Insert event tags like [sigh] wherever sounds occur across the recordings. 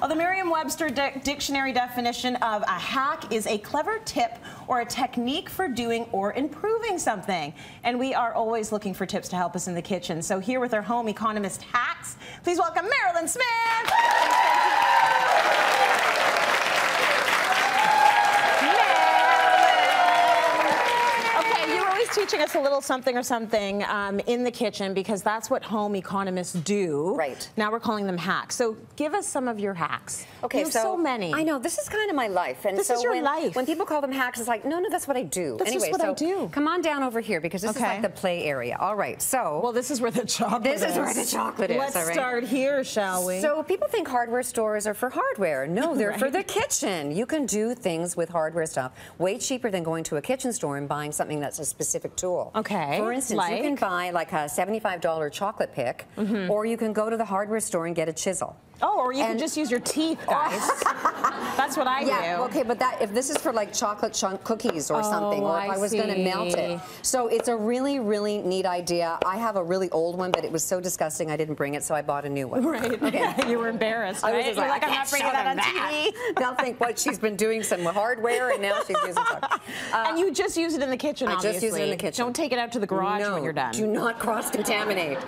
Well, the Merriam-Webster di dictionary definition of a hack is a clever tip or a technique for doing or improving something. And we are always looking for tips to help us in the kitchen. So here with our home economist hacks, please welcome Mairlyn Smith. Teaching us a little something or something um, in the kitchen because that's what home economists do. Right. Now we're calling them hacks. So give us some of your hacks. Okay, so, so, many. I know this is kind of my life, and this so is your when, life. when people call them hacks, it's like, no, no, that's what I do. This anyway, is what so I do. Come on down over here because this okay. is like the play area. All right, so well, this is where the chocolate. This is, This is where the chocolate is. Let's right? start here, shall we? So people think hardware stores are for hardware. No, [laughs] they're right. for the kitchen. You can do things with hardware stuff way cheaper than going to a kitchen store and buying something that's a specific tool. Okay. For instance, like? you can buy like a $75 chocolate pick, mm -hmm. or you can go to the hardware store and get a chisel. Oh, or you and can just use your teeth, [laughs] guys. That's what I do. yeah, do. Okay, but that if this is for like chocolate chunk cookies or oh, something, or if I, was going to melt it. So it's a really, really neat idea. I have a really old one, but it was so disgusting I didn't bring it, so I bought a new one. Right. [laughs] Okay. you were embarrassed, right? I was like, like, I'm not bringing that on that. TV. They'll think what she's been doing some hardware, and now she's using chocolate. [laughs] Uh, and you just use it in the kitchen, I obviously. just use it in the kitchen. Don't take it out to the garage no, when you're done. do not cross-contaminate.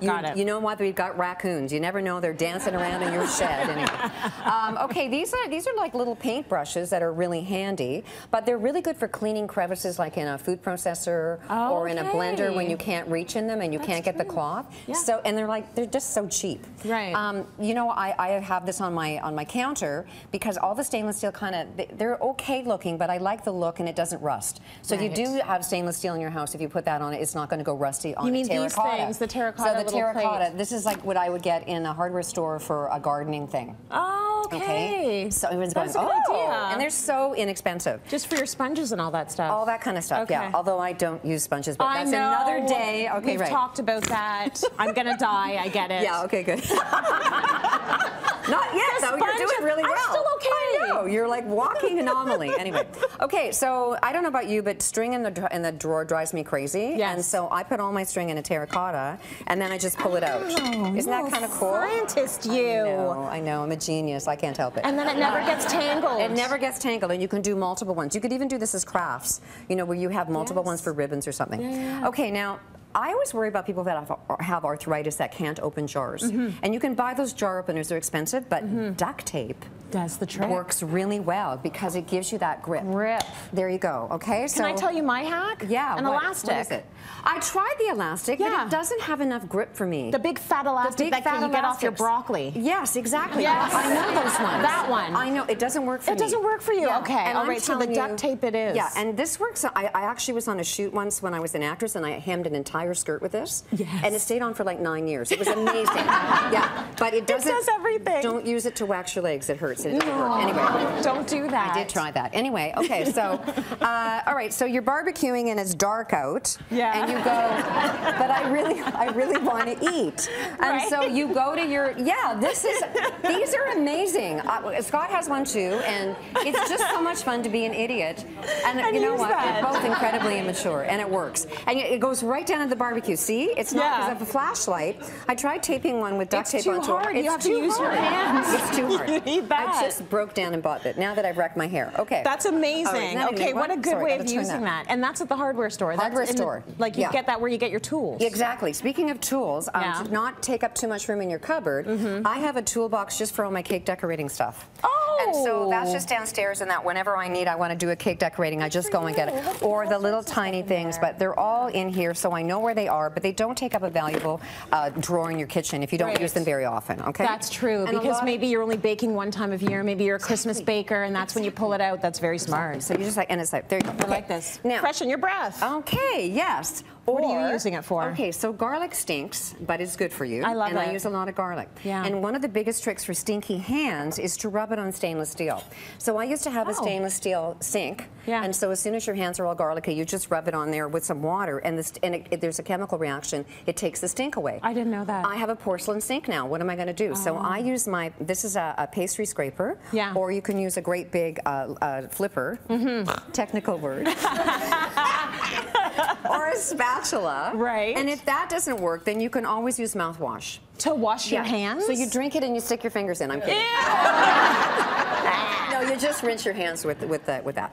You, got it. You know what? We've got raccoons. You never know; they're dancing around in your shed. Anyway. [laughs] Um, okay, these are these are like little paint brushes that are really handy, but they're really good for cleaning crevices, like in a food processor oh, or in a blender when you can't reach in them and you That's can't get true. the cloth. Yeah. So and they're like they're just so cheap. Right. Um, you know, I, I have this on my on my counter because all the stainless steel kind of they're okay looking, but I like the look and it doesn't rust. So right. if you do have stainless steel in your house, if you put that on it, it's not going to go rusty on you mean terracotta. these things, the terracotta So the terracotta. Plate. This is like what I would get in a hardware store for a gardening thing. Oh, okay. okay. So everyone's going, That's good oh, idea. and they're so inexpensive. Just for your sponges and all that stuff. All that kind of stuff, okay. yeah. Although I don't use sponges, but I that's know. another day. Okay, We've right. talked about that. I'm gonna die. I get it. [laughs] Yeah. Okay. Good. [laughs] Not yet, though. You're doing really well. I'm still okay. I know. You're like walking anomaly. anyway, okay. So I don't know about you, but string in the in the drawer drives me crazy. Yes. And so I put all my string in a terracotta, and then I just pull it out. Oh, Isn't that kind of cool? Scientist, you. I know. I know. I'm a genius. I can't help it. And then it never gets tangled. It never gets tangled, and you can do multiple ones. You could even do this as crafts, you know, where you have multiple yes. ones for ribbons or something. Yeah, yeah. Okay, now, I always worry about people that have, have arthritis that can't open jars. Mm -hmm. And you can buy those jar openers, they're expensive, but mm -hmm. duct tape does the trick. Works really well because it gives you that grip. Grip. There you go, okay? Can so, I tell you my hack? Yeah. An what, elastic. What is it? I tried the elastic, yeah. but it doesn't have enough grip for me. The big fat elastic the big that fat you get off your broccoli. Yes, exactly. Yes. I know those [laughs] ones. That one. I know. It doesn't work for it me. It doesn't work for you. Yeah. Okay. And All I'm right. So the duct tape it is. Yeah. And this works. I, I actually was on a shoot once when I was an actress, and I hemmed an entire skirt with this. Yes. And it stayed on for like nine years. It was amazing. [laughs] yeah. But it doesn't. It does everything. Don't use it to wax your legs. It hurts. It doesn't no. work. Anyway. Don't do that. I did try that. Anyway. Okay. So, [laughs] uh, all right. So you're barbecuing and it's dark out. Yeah. And you go, but I really, I really want to eat. And right. so you go to your. Yeah. This is. These are amazing. Uh, Scott has one too, and it's just so much fun to be an idiot. And, and you know what? That. They're both incredibly immature, and it works. And it goes right down to the barbecue. See, it's not because yeah. of a flashlight. I tried taping one with duct tape on top. it's tape too onto hard. it. You have to use hard. your hands. It's too [laughs] hard. you need that. I just broke down and bought it. Now that I've wrecked my hair. Okay. That's amazing. Oh, that okay, what a good Sorry, way of using that. And that's at the hardware store. Hardware that's store. The, like you yeah. get that where you get your tools. Exactly. Speaking of tools, um, yeah. to not take up too much room in your cupboard, mm -hmm. I have a toolbox just for all my cake decorating stuff. Oh. And so that's just downstairs and that whenever I need, I want to do a cake decorating, I just go and get it. Or the little tiny things, but they're all in here so I know where they are, but they don't take up a valuable uh, drawer in your kitchen if you don't right. use them very often, okay? That's true, and because maybe you're only baking one time of year, maybe you're a Christmas baker, and that's when you pull it out. That's very smart. So you just like, and it's like, there you go. I like this. Now, Freshen your breath. Okay, yes. What are you using it for? Okay, so garlic stinks, but it's good for you. I love and it. And I use a lot of garlic. Yeah. And one of the biggest tricks for stinky hands is to rub it on stainless steel. So I used to have oh. a stainless steel sink. Yeah. And so as soon as your hands are all garlicky, you just rub it on there with some water, and, the and it, it, there's a chemical reaction. It takes the stink away. I didn't know that. I have a porcelain sink now. What am I going to do? Oh. So I use my, this is a, a pastry scraper. Yeah. Or you can use a great big uh, uh, flipper. Mm -hmm. Technical word. [laughs] [laughs] or a spatula. Right. And if that doesn't work, then you can always use mouthwash. To wash your hands? So you drink it and you stick your fingers in. I'm kidding. [laughs] no, you just rinse your hands with with the, with that.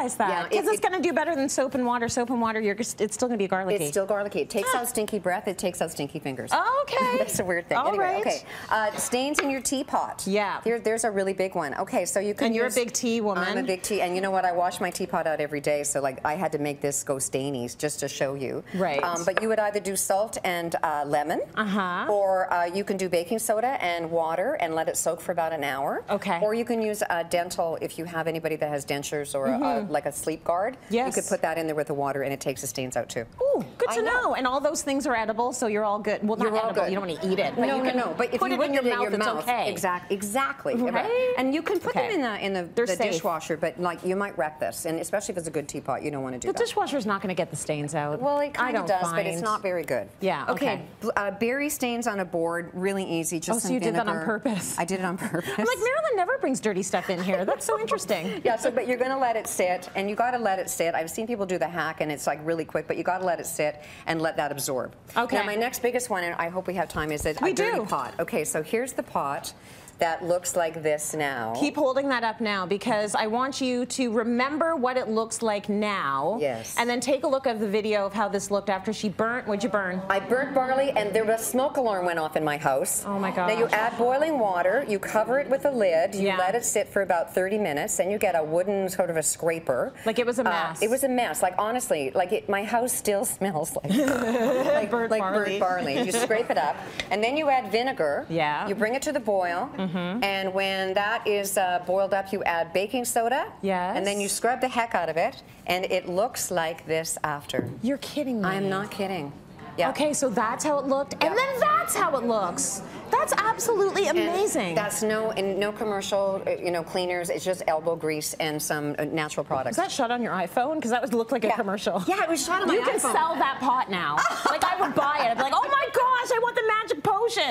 Realize Yeah, that. Because it- it's going to do better than soap and water. Soap and water, you're it's still going to be garlicky. It's still garlicky. It takes out stinky breath. It takes out stinky fingers. Oh, okay. [laughs] That's a weird thing. All anyway, right. okay. Uh, stains in your teapot. Yeah. There, there's a really big one. Okay, so you can. And you're a big tea woman. I'm a big tea, and you know what? I wash my teapot out every day, so like I had to make this go stainies just to show you. Right. Um, but you would either do salt and uh, lemon, Uh-huh. or uh, you can do baking soda and water and let it soak for about an hour. Okay. Or you can use uh, dental if you have anybody that has dentures or uh, like a sleep guard. You Mm-hmm. Could put that in there with the water, and it takes the stains out too. Ooh, good to know. know. And all those things are edible, so you're all good. Well, not You're edible. good. You don't want to eat it. But no, you no, can no. But if put you it in your mouth, your it's mouth, okay. exact, exactly. Right? And you can put Okay. them in the in the, They're the safe. dishwasher, but like you might wreck this, and especially if it's a good teapot, you don't want to do that. The that. dishwasher's not going to get the stains out. well, it kind of does, but it's not very good. Yeah, okay. bl- Uh, berry stains on a board, really easy. Just Oh, so you did that on purpose. I did it on [laughs] purpose. I'm like, Mairlyn never brings dirty stuff in here. That's so interesting. [laughs] Yeah, so but you're going to let it sit, and you got to let it sit. I've seen people do the hack, and it's like really quick, but you got to let it sit and let that absorb. Okay. Now my next biggest one, and I hope we have time, is that We a dirty do. pot. Okay, so here's the pot that looks like this now. Keep holding that up now because I want you to remember what it looks like now. Yes. And then take a look at the video of how this looked after she burnt. What'd you burn? I burnt barley, and there was a smoke alarm went off in my house. Oh, my god. Now you add boiling water, you cover it with a lid, you Yeah. let it sit for about 30 minutes, then you get a wooden sort of a scraper. Like it was a Uh, mess. it was a mess. Like honestly, like it, my house still [laughs] smells [laughs] like like, Burnt like barley. burnt barley. You scrape it up, and then you add vinegar. Yeah. You bring it to the boil, and when that is uh, boiled up, you add baking soda. Yes. And then you scrub the heck out of it, and it looks like this after. You're kidding me. I'm not kidding. Yeah. Okay, so that's how it looked, and then that's how it looks. That's absolutely And amazing. That's no and no commercial, uh, you know, cleaners. It's just elbow grease and some uh, natural products. Was that shot on your iPhone? Because that would look like a commercial. Yeah, it was shot on my You can sell that pot now. [laughs] like I would buy it. I'd be like, oh my gosh, I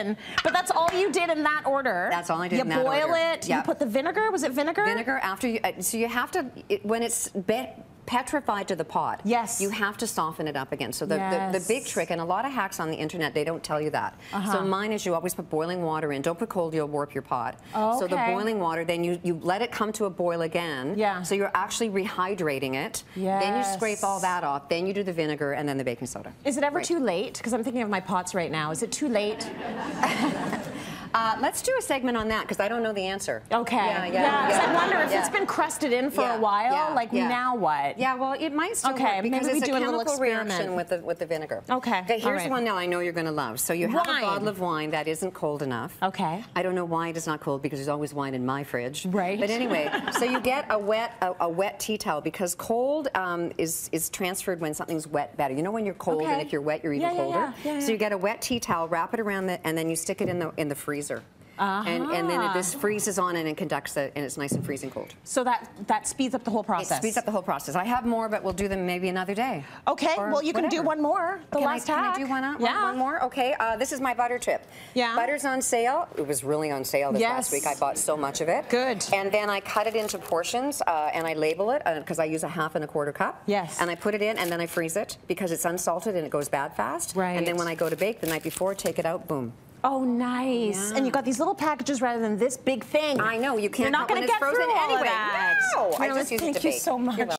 want the magic potion. But that's all you did in that order. That's all I did You in that boil order. it. You put the vinegar. Was it vinegar? Vinegar after you, uh, so you have to it, when it's be, petrified to the pot. Yes. You have to soften it up again. So the, the, the big trick, and a lot of hacks on the internet, they don't tell you that. Uh-huh. So mine is you always put boiling water in. Don't put cold, you'll warp your pot. Oh, So the boiling water, then you, you let it come to a boil again. Yeah. So you're actually rehydrating it. Then you scrape all that off. Then you do the vinegar and then the baking soda. Is it ever Right. too late? Because I'm thinking of my pots right now. Is it too late? [laughs] Uh, let's do a segment on that because I don't know the answer. Okay. Yeah, yeah, yeah. I wonder if yeah. it's been crusted in for Yeah, a while. yeah, like yeah. now what? Yeah, well, it might still Okay, work because it's do a a chemical reaction with the with the vinegar. Okay, Okay, here's right. one now I know you're going to love. So you have Wine. a bottle of wine that isn't cold enough. Okay. I don't know why it is not cold because there's always wine in my fridge. Right. But anyway, [laughs] so you get a wet a, a wet tea towel because cold um, is is transferred when something's wet better. You know when you're cold and if you're wet you're even Yeah, yeah, colder. yeah, yeah, So you get a wet tea towel, wrap it around the, and then you stick it in the in the freezer. And, and then it, this freezes on and it conducts it, and it's nice and freezing cold. So that that speeds up the whole It process. speeds up the whole process. I have more, but we'll do them maybe another day. Okay, well you can do one more. The Can I- last can. I do one, uh, Yeah. one more? Okay, uh, this is my butter chip. Yeah. Butter's on sale. It was really on sale this last Yes. week. I bought so much of it. Good. And then I cut it into portions uh, and I label it because I use a half and a quarter cup. Yes. And I put it in and then I freeze it because it's unsalted and it goes bad fast. Right. And then when I go to bake the night before, take it out, boom. Oh, nice. Yeah. And you got these little packages rather than this big thing. I know, you can't You're not gonna it's get frozen through all of anyway. that. No, I Mairlyn, just use it to thank you bake. so much.